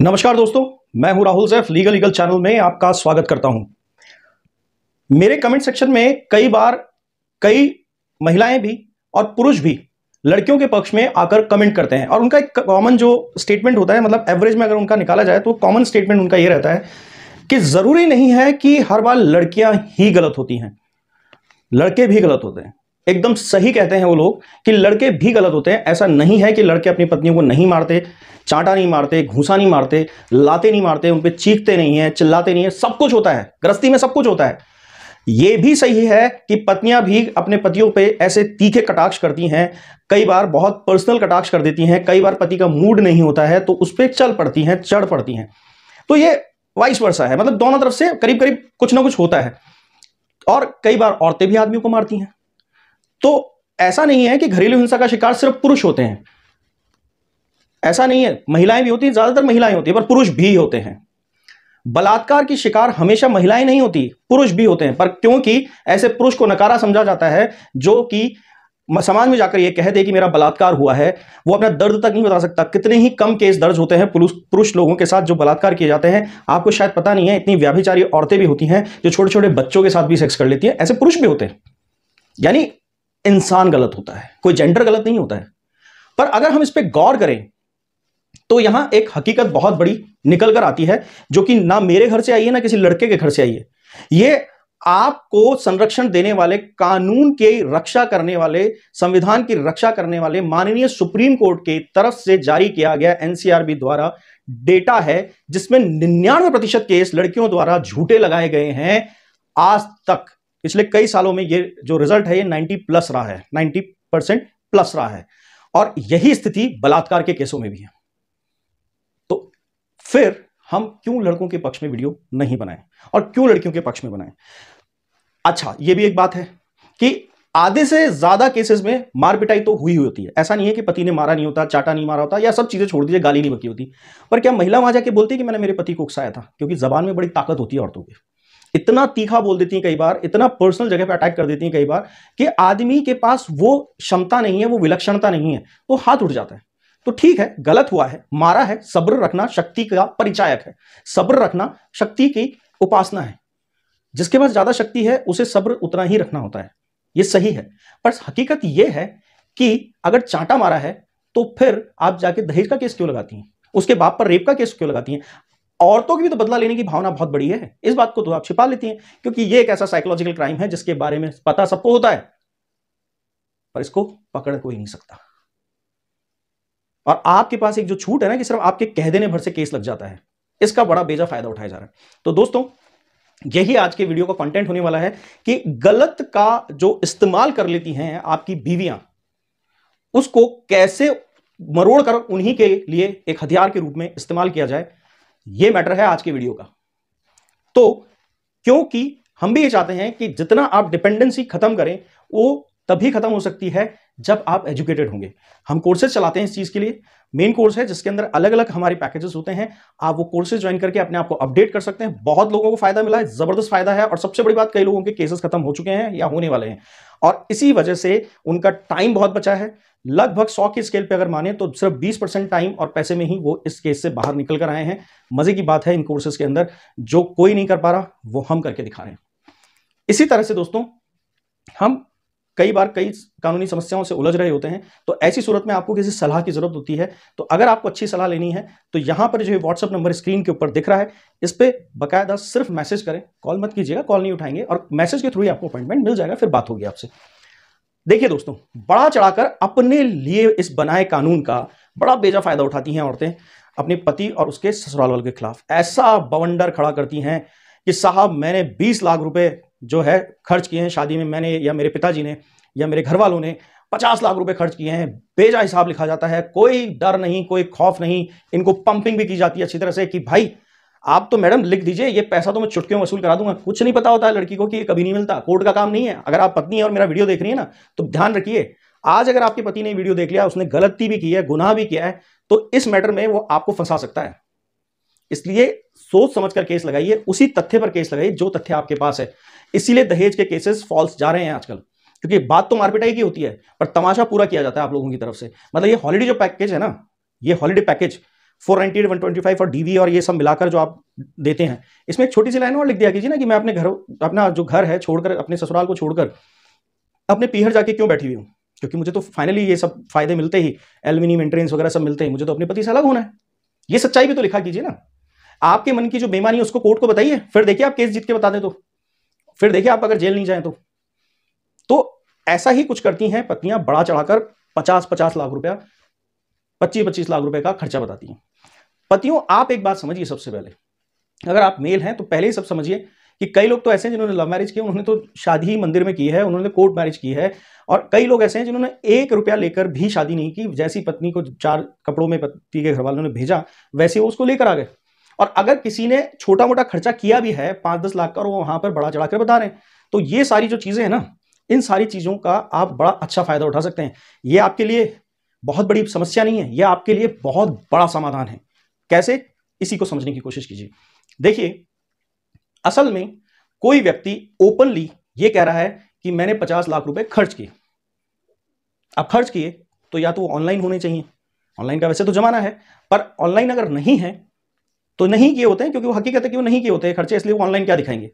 नमस्कार दोस्तों, मैं हूँ Rahul Saif, legal legal channel में आपका स्वागत करता हूँ। मेरे कमेंट सेक्शन में कई बार कई महिलाएँ भी और पुरुष भी लड़कियों के पक्ष में आकर कमेंट करते हैं और उनका एक कॉमन जो स्टेटमेंट होता है मतलब एवरेज में अगर उनका निकाला जाए तो कॉमन स्टेटमेंट उनका ये रहता है कि ज़रूरी नहीं है कि हर बार लड़कियाँ ही गलत होती हैं। लड़के भी गलत होते हैं। एकदम सही कहते हैं वो लोग कि लड़के भी गलत होते हैं। ऐसा नहीं है कि लड़के अपनी पत्नियों को नहीं मारते, चांटा नहीं मारते, घूसा नहीं मारते, लाते नहीं मारते, उन पर चीखते नहीं है, चिल्लाते नहीं है, सब कुछ होता है। गृहस्थी में सब कुछ होता है। यह भी सही है कि पत्नियाँ भी अपने पतियों पे ऐसे तीखे कटाक्ष करती हैं, कई बार बहुत पर्सनल कटाक्ष कर देती हैं, कई बार पति का मूड नहीं होता है तो उस पर चल पड़ती हैं, चढ़ पड़ती हैं। तो ये वाइस वर्षा है। मतलब दोनों तरफ़ से करीब करीब कुछ ना कुछ होता है। और कई बार औरतें भी आदमियों को मारती हैं। तो ऐसा नहीं है कि घरेलू हिंसा का शिकार सिर्फ़ पुरुष होते हैं। ऐसा नहीं है। महिलाएँ भी होती हैं, ज़्यादातर महिलाएँ होती हैं, पर पुरुष भी होते हैं। बलात्कार की शिकार हमेशा महिलाएँ नहीं होती, पुरुष भी होते हैं। पर क्योंकि ऐसे पुरुष को नकारा समझा जाता है, जो कि समाज में जाकर यह कह दे कि मेरा बलात्कार हुआ है, वो अपना दर्द तक नहीं बता सकता। कितने ही कम केस दर्ज होते हैं पुरुष पुरुष लोगों के साथ जो बलात्कार किए जाते हैं, आपको शायद पता नहीं है, इतनी व्याभिचारी औरतें भी होती हैं, जो छोटे छोटे बच्चों के साथ भी सेक्स कर लेती हैं। ऐसे पुरुष भी होते हैं। यानी इंसान गलत होता है, कोई जेंडर गलत नहीं होता है। पर अगर हम इस पर गौर करें तो यहाँ एक हकीकत बहुत बड़ी निकल कर आती है, जो कि ना मेरे घर से आई है, ना किसी लड़के के घर से आई है। ये आपको संरक्षण देने वाले, कानून के रक्षा करने वाले, संविधान की रक्षा करने वाले माननीय सुप्रीम कोर्ट के तरफ़ से जारी किया गया एनसीआरबी द्वारा डेटा है, जिसमें निन्यानवे प्रतिशत केस लड़कियों द्वारा झूठे लगाए गए हैं आज तक। पिछले कई सालों में ये जो रिज़ल्ट है, ये 90 प्लस रहा है 90 परसेंट प्लस रहा है। और यही स्थिति बलात्कार के केसों में भी है। तो फिर हम क्यों लड़कों के पक्ष में वीडियो नहीं बनाए और क्यों लड़कियों के पक्ष में बनाए? अच्छा ये भी एक बात है कि आधे से ज़्यादा केसेस में मार पिटाई तो हुई होती है। ऐसा नहीं है कि पति ने मारा नहीं होता, चाटा नहीं मारा होता, या सब चीज़ें छोड़ दीजिए, गाली नहीं बकी होती। पर क्या महिला वहाँ जाके बोलती है कि मैंने मेरे पति को उकसाया था? क्योंकि जबान में बड़ी ताकत होती है औरतों की। इतना तीखा बोल देती हैं कई बार, इतना पर्सनल जगह पे अटैक कर देती हैं कई बार कि आदमी के पास वो क्षमता नहीं है, वो विलक्षणता नहीं है तो हाथ उठ जाता है। तो ठीक है, गलत हुआ है, मारा है, सब्र रखना शक्ति का परिचायक है। सब्र रखना शक्ति की उपासना है। जिसके पास ज़्यादा शक्ति है, उसे सब्र उतना ही रखना होता है। यह सही है। पर हकीकत यह है कि अगर चांटा मारा है तो फिर आप जाके दहेज का केस क्यों लगाती हैं? उसके बाप पर रेप का केस क्यों लगाती हैं? औरतों की भी तो बदला लेने की भावना बहुत बड़ी है। इस बात को तो आप छिपा लेती हैं, क्योंकि ये एक ऐसा साइकोलॉजिकल क्राइम है, जिसके बारे में पता सबको होता है। पर इसको पकड़ कोई नहीं सकता। और आपके पास एक जो छूट है ना, कि सिर्फ़ आपके कह देने भर से केस लग जाता है। इसका बड़ा बेजा फ़ायदा उठाया जा रहा है। तो दोस्तों, यही आज के वीडियो का कंटेंट होने वाला है कि गलत का जो इस्तेमाल कर लेती हैं आपकी बीवियाँ, उसको कैसे मरोड़ कर उन्हीं के लिए एक हथियार के रूप में इस्तेमाल किया जाए। ये मैटर है आज के वीडियो का। तो क्योंकि हम भी ये चाहते हैं कि जितना आप डिपेंडेंसी खत्म करें, वो तभी खत्म हो सकती है जब आप एजुकेटेड होंगे। हम कोर्सेज चलाते हैं इस चीज़ के लिए। मेन कोर्स है जिसके अंदर अलग अलग हमारे पैकेजेस होते हैं। आप वो कोर्सेज ज्वाइन करके अपने आप को अपडेट कर सकते हैं। बहुत लोगों को फ़ायदा मिला है, ज़बरदस्त फ़ायदा है और सबसे बड़ी बात कई लोगों के केसेस खत्म हो चुके हैं या होने वाले हैं। और इसी वजह से उनका टाइम बहुत बचा है। लगभग सौ के स्केल पे अगर माने तो सिर्फ़ बीस परसेंट टाइम और पैसे में ही वो इस केस से बाहर निकल कर आए हैं। मज़े की बात है इन कोर्सेज के अंदर। जो कोई नहीं कर पा रहा, वो हम करके दिखा रहे हैं। इसी तरह से दोस्तों, हम कई बार कई कानूनी समस्याओं से उलझ रहे होते हैं तो ऐसी सूरत में आपको किसी सलाह की ज़रूरत होती है तो अगर आपको अच्छी सलाह लेनी है तो यहाँ पर जो है व्हाट्सअप नंबर स्क्रीन के ऊपर दिख रहा है, इस पर बकायदा सिर्फ़ मैसेज करें, कॉल मत कीजिएगा, कॉल नहीं उठाएँगे, और मैसेज के थ्रू ही आपको अपॉइंटमेंट मिल जाएगा, फिर बात होगी आपसे। देखिए दोस्तों बड़ा चढ़ाकर अपने लिए इस बनाए कानून का बड़ा बेजा फ़ायदा उठाती हैं औरतें, अपने पति और उसके ससुराल वाल के खिलाफ। ऐसा बवंडर खड़ा करती हैं कि साहब, मैंने 20 लाख रुपए जो है खर्च किए हैं शादी में, मैंने या मेरे पिताजी ने या मेरे घर वालों ने 50 लाख रुपए खर्च किए हैं, बेजा हिसाब लिखा जाता है, कोई डर नहीं, कोई खौफ नहीं, इनको पंपिंग भी की जाती है अच्छी तरह से कि भाई, आप तो मैडम लिख दीजिए, ये पैसा तो मैं चुटकियों वसूल करा दूँगा। कुछ नहीं पता होता है लड़की को कि ये कभी नहीं मिलता, कोर्ट का काम नहीं है। अगर आप पत्नी है और मेरा वीडियो देख रही है ना तो ध्यान रखिए, आज अगर आपके पति ने वीडियो देख लिया, उसने गलती भी की है, गुनाह भी किया है तो इस मैटर में वो आपको फंसा सकता है। इसलिए सोच समझ कर केस लगाइए, उसी तथ्य पर केस लगाइए, जो तथ्य आपके पास है। इसीलिए दहेज के केसेस फॉल्स जा रहे हैं आजकल। क्योंकि बात तो मारपिटाई की होती है, पर तमाशा पूरा किया जाता है आप लोगों की तरफ़ से। मतलब ये हॉलीडे जो पैकेज है ना, ये holiday package four ninety one twenty five और डीवी और ये सब मिलाकर जो आप देते हैं, इसमें एक छोटी सी लाइन और लिख दिया कीजिए ना कि मैं अपने घर, अपना जो घर है छोड़कर, अपने ससुराल को छोड़कर, अपने पीहर जाके क्यों बैठी हुई हूँ? क्योंकि मुझे तो फाइनली ये सब फ़ायदे मिलते ही एल्यूमिनियम एंट्रेंस वगैरह सब मिलते हैं, मुझे तो अपने पति से अलग होना है। ये सच्चाई भी तो लिखा कीजिए ना। आपके मन की जो बेमानी है, उसको कोर्ट को बताइए, फिर देखिए आप केस जीत के बता दें तो। फिर देखिए आप अगर जेल नहीं जाए तो। तो ऐसा ही कुछ करती हैं पत्नियाँ बड़ा चढ़ाकर पचास पचास लाख रुपया पच्चीस पच्चीस लाख रुपए का खर्चा बताती हैं। पतियों, आप एक बात समझिए सबसे पहले। अगर आप मेल हैं तो पहले ही सब समझिए कि कई लोग तो ऐसे हैं जिन्होंने लव मैरिज की उन्होंने तो शादी ही मंदिर में की है, उन्होंने कोर्ट मैरिज की है और कई लोग ऐसे हैं जिन्होंने एक रुपया लेकर भी शादी नहीं की, जैसी पत्नी को चार कपड़ों में पति के घर वालों ने भेजा, वैसे वो उसको लेकर आ गए। और अगर किसी ने छोटा मोटा खर्चा किया भी है पाँच दस लाख का और वो वहाँ पर बड़ा चढ़ा कर बता रहे हैं तो ये सारी जो चीज़ें हैं ना इन सारी चीज़ों का आप बड़ा अच्छा फ़ायदा उठा सकते हैं। ये आपके लिए बहुत बड़ी समस्या नहीं है यह आपके लिए बहुत बड़ा समाधान है। कैसे? इसी को समझने की कोशिश कीजिए। देखिए, असल में कोई व्यक्ति ओपनली ये कह रहा है कि मैंने पचास लाख रुपए खर्च किए। अब खर्च किए तो या तो ऑनलाइन होने चाहिए। ऑनलाइन का वैसे तो जमाना है, पर ऑनलाइन अगर नहीं है तो नहीं किए होते हैं, क्योंकि वो हकीकत है कि वो नहीं किए होते हैं खर्चे, इसलिए वो ऑनलाइन क्या दिखाएँगे?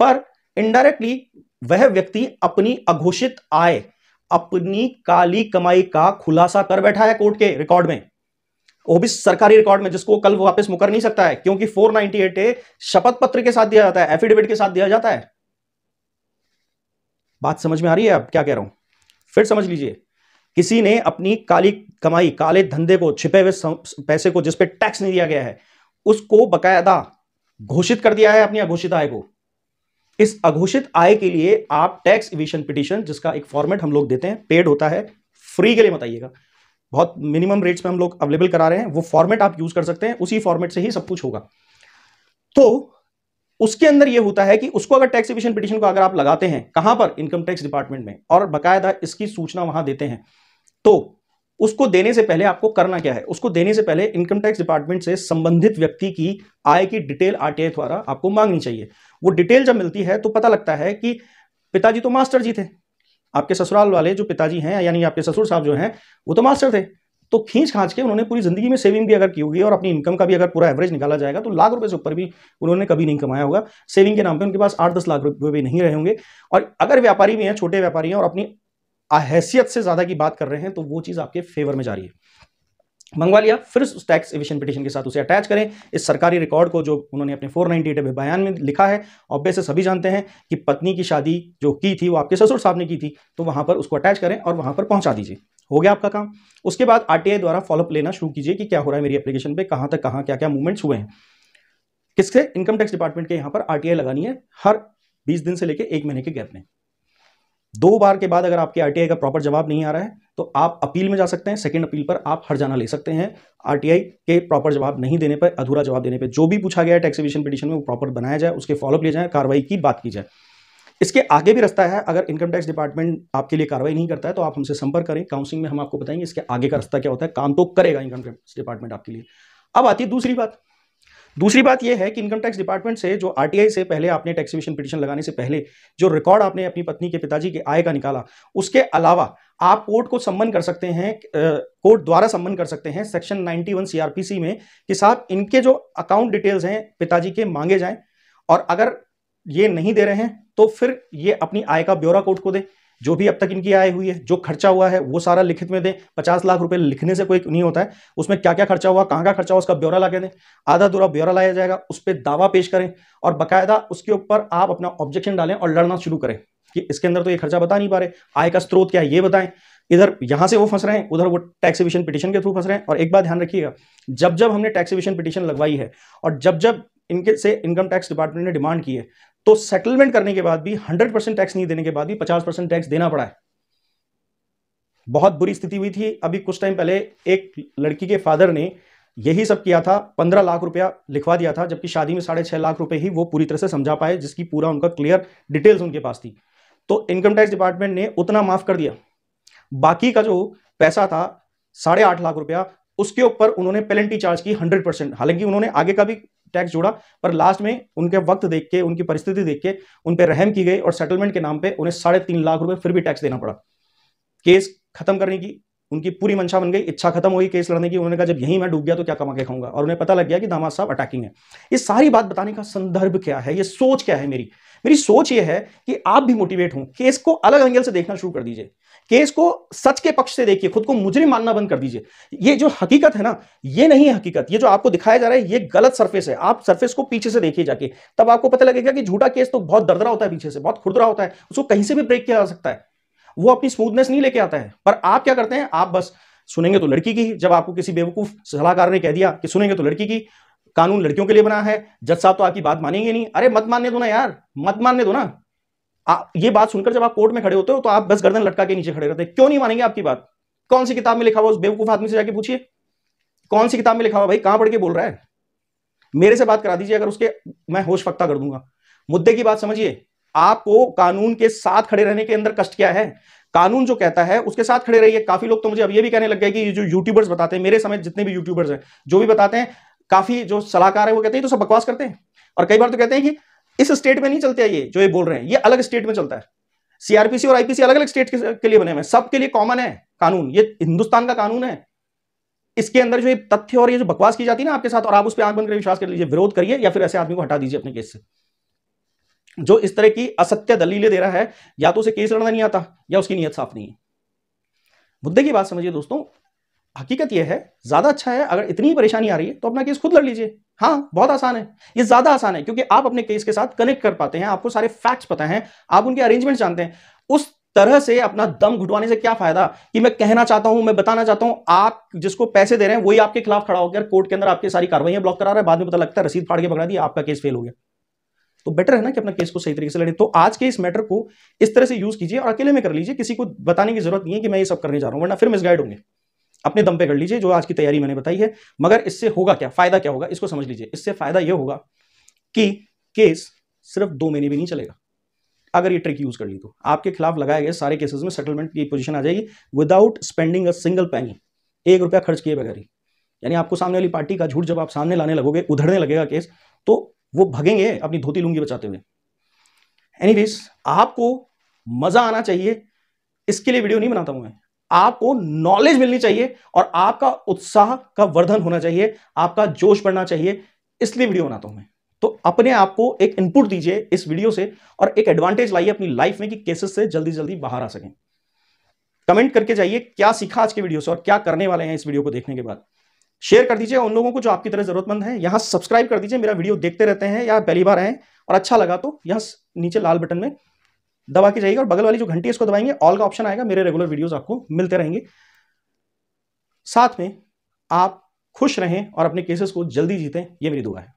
पर इनडायरेक्टली वह व्यक्ति अपनी अघोषित आय, अपनी काली कमाई का खुलासा कर बैठा है कोर्ट के रिकॉर्ड में। वो भी सरकारी रिकॉर्ड में, जिसको कल वापस मुकर नहीं सकता है, क्योंकि 498 ए शपथ पत्र के साथ दिया जाता है एफिडेविट के साथ दिया जाता है। बात समझ में आ रही है? अब क्या कह रहा हूँ? फिर समझ लीजिए। किसी ने अपनी काली कमाई, काले धंधे को, छिपे हुए पैसे को जिसपे टैक्स नहीं दिया गया है, उसको बकायदा घोषित कर दिया है अपनी अघोषित आय को। इस अघोषित आय के लिए आप टैक्स इविशन पिटिशन जिसका एक फॉर्मेट हम लोग देते हैं पेड होता है फ्री के लिए बताइएगा बहुत मिनिमम रेट्स में हम लोग अवेलेबल करा रहे हैं, वो फॉर्मेट आप यूज़ कर सकते हैं, उसी फॉर्मेट से ही सब कुछ होगा। तो उसके अंदर ये होता है कि उसको अगर टैक्स इविशन पिटिशन को अगर आप लगाते हैं, कहाँ पर? इनकम टैक्स डिपार्टमेंट में, और बकायदा इसकी सूचना वहाँ देते हैं तो उसको देने से पहले आपको करना क्या है? उसको देने से पहले इनकम टैक्स डिपार्टमेंट से संबंधित व्यक्ति की आय की डिटेल आरटीआई द्वारा आपको मांगनी चाहिए। वो डिटेल जब मिलती है तो पता लगता है कि पिताजी तो मास्टर जी थे। आपके ससुराल वाले जो पिताजी हैं, यानी आपके ससुर साहब जो हैं, वो तो मास्टर थे। तो खींच खांच के उन्होंने पूरी ज़िंदगी में सेविंग भी अगर की होगी और अपनी इनकम का भी अगर पूरा एवरेज निकाला जाएगा तो लाख रुपए से ऊपर भी उन्होंने कभी नहीं कमाया होगा। सेविंग के नाम पे उनके पास आठ दस लाख रुपए भी नहीं रहे होंगे। और अगर व्यापारी भी हैं, छोटे व्यापारी हैं और अपनी हैसियत से ज़्यादा की बात कर रहे हैं तो वो चीज़ आपके फेवर में जा रही है। मंगवा लिया, फिर उस टैक्स एविशन पिटिशन के साथ उसे अटैच करें। इस सरकारी रिकॉर्ड को जो उन्होंने अपने फोर नाइनटी बयान में लिखा है ऑब्वियस से सभी जानते हैं कि पत्नी की शादी जो की थी, वो आपके ससुर साहब ने की थी तो वहाँ पर उसको अटैच करें और वहाँ पर पहुँचा दीजिए। हो गया आपका काम। उसके बाद आरटीआई द्वारा फॉलोअप लेना शुरू कीजिए कि क्या हो रहा है मेरी एप्लीकेशन पे, कहाँ तक, कहाँ क्या क्या मूवमेंट्स हुए हैं। किसके इनकम टैक्स डिपार्टमेंट के यहाँ पर आरटीआई लगानी है, हर बीस दिन से लेकर एक महीने के गैप में। दो बार के बाद अगर आपके आरटीआई का प्रॉपर जवाब नहीं आ रहा है तो आप अपील में जा सकते हैं। सेकंड अपील पर आप हर जाना ले सकते हैं। आरटीआई के प्रॉपर जवाब नहीं देने पर, अधूरा जवाब देने पर, जो भी पूछा गया है टैक्सीवेशन पिटिशन में, वो प्रॉपर बनाया जाए, उसके फॉलोअप लिया जाए, कार्रवाई की बात की जाए। इसके आगे भी रास्ता है, अगर इनकम टैक्स डिपार्टमेंट आपके लिए कार्रवाई नहीं करता है तो आप हमसे संपर्क करें काउंसिलिंग में हम आपको बताएँगे इसके आगे का रास्ता क्या होता है, काम तो करेगा इनकम टैक्स डिपार्टमेंट आपके लिए। अब आती है दूसरी बात दूसरी बात यह है कि इनकम टैक्स डिपार्टमेंट से जो आरटीआई से पहले आपने टैक्सीवेशन पिटिशन लगाने से पहले जो रिकॉर्ड आपने अपनी पत्नी के पिताजी के आय का निकाला, उसके अलावा आप कोर्ट को सम्मन कर सकते हैं कोर्ट द्वारा सम्मन कर सकते हैं सेक्शन 91 सीआरपीसी में कि साहब इनके जो अकाउंट डिटेल्स हैं पिताजी के मांगे जाएँ और अगर ये नहीं दे रहे हैं तो फिर ये अपनी आय का ब्यौरा कोर्ट को दे। जो भी अब तक इनकी आय हुई है, जो खर्चा हुआ है, वो सारा लिखित में दें। पचास लाख रुपए लिखने से कोई नहीं होता है। उसमें क्या क्या खर्चा हुआ, कहाँ का खर्चा हुआ, उसका ब्यौरा ला के दें। आधा दूरा ब्यौरा लाया जाएगा, उस पर दावा पेश करें और बाकायदा उसके ऊपर आप अपना ऑब्जेक्शन डालें और लड़ना शुरू करें कि इसके अंदर तो ये खर्चा बता नहीं पा रहे। आय का स्रोत क्या है, ये बताएँ। इधर यहाँ से वो फंस रहे हैं, उधर वो टैक्सीविशन पिटिशन के थ्रू फंस रहे हैं। और एक बात ध्यान रखिएगा जब जब हमने टैक्सीविशन पिटिशन लगवाई है और जब जब इनके से इनकम टैक्स डिपार्टमेंट ने डिमांड की है तो सेटलमेंट करने के बाद भी हंड्रेड परसेंट टैक्स नहीं देने के बाद भी पचास परसेंट टैक्स देना पड़ा है। बहुत बुरी स्थिति हुई थी। अभी कुछ टाइम पहले एक लड़की के फादर ने यही सब किया था, पंद्रह लाख रुपया लिखवा दिया था, जबकि शादी में साढ़े छह लाख रुपए ही वो पूरी तरह से समझा पाए, जिसकी पूरा उनका क्लियर डिटेल्स उनके पास थी। तो इनकम टैक्स डिपार्टमेंट ने उतना माफ़ कर दिया। बाकी का जो पैसा था, साढ़े आठ लाख रुपया, उसके ऊपर उन्होंने पेनल्टी चार्ज की हंड्रेड परसेंट हालाँकि उन्होंने आगे का भी टैक्स जोड़ा, पर लास्ट में उनके वक्त देख के, उनकी परिस्थिति देख के, उन पर रहम की गई और सेटलमेंट के नाम पर उन्हें साढ़े तीन लाख रुपए फिर भी टैक्स देना पड़ा। केस खत्म करने की उनकी पूरी मंशा बन गई, इच्छा खत्म हुई केस लड़ने की। उन्होंने कहा, जब यहीं मैं डूब गया तो क्या कमा के खाऊँगा? और उन्हें पता लग गया कि दामाद साहब अटैकिंग है। ये सारी बात बताने का संदर्भ क्या है? ये सोच क्या है मेरी? मेरी सोच ये है कि आप भी मोटिवेट हों। केस को अलग एंगल से देखना शुरू कर दीजिए। केस को सच के पक्ष से देखिए, खुद को मुजरिम मानना बंद कर दीजिए। ये जो हकीकत है ना, ये नहीं है हकीकत। ये जो आपको दिखाया जा रहा है, ये गलत सरफेस है। आप सरफेस को पीछे से देखिए जाके। तब आपको पता लगेगा कि झूठा केस तो बहुत दर्दरा होता है पीछे से, बहुत खुरदरा होता है। उसको कहीं से भी ब्रेक किया जा सकता है। वो अपनी स्मूथनेस नहीं लेके आता है। पर आप क्या करते हैं? आप बस सुनेंगे तो लड़की की जब आपको किसी बेवकूफ़ सलाहकार ने कह दिया कि सुनेंगे तो लड़की की कानून लड़कियों के लिए बना है जज साहब तो आपकी बात मानेंगे नहीं। अरे मत मानने दो ना यार मत मानने दो ना। आ, ये बात सुनकर जब आप कोर्ट में खड़े होते हो तो आप बस गर्दन लटका के नीचे खड़े रहते हैं। क्यों नहीं मानेंगे आपकी बात? कौन सी किताब में लिखा हुआ उस बेवकूफ़ आदमी से जाके पूछिए? कौन सी किताब में लिखा हुआ भाई कहाँ पढ़ के बोल रहा है? मेरे से बात करा दीजिए अगर उसके मैं होश फक्ता कर दूँगा। मुद्दे की बात समझिए। आपको कानून के साथ खड़े रहने के अंदर कष्ट क्या है? कानून जो कहता है, उसके साथ खड़े रहिए। काफ़ी लोग तो मुझे अब ये भी कहने लग गए कि ये जो यूट्यूबर्स बताते हैं, मेरे समय जितने भी यूट्यूबर्स हैं, जो भी बताते हैं, काफ़ी जो सलाहकार है, वो कहते हैं तो सब बकवास करते हैं। और कई बार तो कहते हैं कि, इस स्टेट में नहीं चलते ये, जो ये बोल रहे हैं। ये अलग स्टेट में चलता है। सीआरपीसी और आईपीसी अलग अलग स्टेट के लिए बने हुए सबके लिए कॉमन है कानून। ये हिंदुस्तान का कानून है। इसके अंदर जो ये तथ्य और ये जो बकवास की जाती है ना आपके साथ, और आप उस पर आँख बंद कर विश्वास कर लीजिए, विरोध करिए या फिर ऐसे आदमी को हटा दीजिए अपने केस से। जो इस तरह की असत्य दलीलें दे रहा है, या तो उसे केस लड़ना नहीं आता, या उसकी नीयत साफ़ नहीं है। मुद्दे की बात समझिए दोस्तों, हकीकत यह है, ज़्यादा अच्छा है अगर इतनी परेशानी आ रही है तो अपना केस खुद लड़ लीजिए। हाँ बहुत आसान है। ये ज़्यादा आसान है, क्योंकि आप अपने केस के साथ कनेक्ट कर पाते हैं, आपको सारे फैक्ट्स पता हैं, आप उनके अरेंजमेंट जानते हैं। उस तरह से अपना दम घुटवाने से क्या फ़ायदा कि मैं कहना चाहता हूँ, मैं बताना चाहता हूँ, आप जिसको पैसे दे रहे हैं, वही आपके खिलाफ खड़ा होकर कोर्ट के अंदर आपकी सारी कार्रवाई ब्लॉक करा रहा है, बाद में पता लगता है रसीद फाड़ के पकड़ा दी, आपका केस फेल हो गया। तो बेटर है ना कि अपना केस को सही तरीके से लड़े। तो आज के इस मैटर को इस तरह से यूज़ कीजिए और अकेले में कर लीजिए, किसी को बताने की ज़रूरत नहीं है कि मैं ये सब करने जा रहा हूँ, वरना फिर मिसगाइड होंगे। अपने दम पे कर लीजिए, जो आज की तैयारी मैंने बताई है। मगर इससे होगा क्या? फ़ायदा क्या होगा? इसको समझ लीजिए। इससे फ़ायदा यह होगा कि केस सिर्फ़ दो महीने भी नहीं चलेगा। अगर ये ट्रिक यूज़ कर ली तो। आपके खिलाफ लगाए गए सारे केसेस में सेटलमेंट की पोजीशन आ जाएगी विदाउट स्पेंडिंग अ सिंगल पैनी एक रुपया खर्च किए बगैर ही। यानी आपको सामने वाली पार्टी का झूठ जब आप सामने लाने लगोगे उधरने लगेगा केस तो वो भगेंगे अपनी धोती लुंगी बचाते हुए। एनीवेज आपको मज़ा आना चाहिए। इसके लिए वीडियो नहीं बनाता हूँ मैं। आपको नॉलेज मिलनी चाहिए और आपका उत्साह का वर्धन होना चाहिए। आपका जोश बढ़ना चाहिए। इसलिए वीडियो बनाता हूँ मैं। तो अपने आप को एक इनपुट दीजिए इस वीडियो से और एक एडवांटेज लाइए अपनी लाइफ में कि केसेस से जल्दी जल्दी बाहर आ सकें। कमेंट करके जाइए क्या सीखा आज के वीडियो से और क्या करने वाले हैं इस वीडियो को देखने के बाद। शेयर कर दीजिए उन लोगों को जो आपकी तरह जरूरतमंद है। यहाँ सब्सक्राइब कर दीजिए। मेरा वीडियो देखते रहते हैं या पहली बार आए और अच्छा लगा तो यहाँ नीचे लाल बटन में दबा के जाइएगा और बगल वाली जो घंटी है इसको दबाएँगे। ऑल का ऑप्शन आएगा। मेरे रेगुलर वीडियोस आपको मिलते रहेंगे। साथ में आप खुश रहें और अपने केसेस को जल्दी जीतें। ये मेरी दुआ है।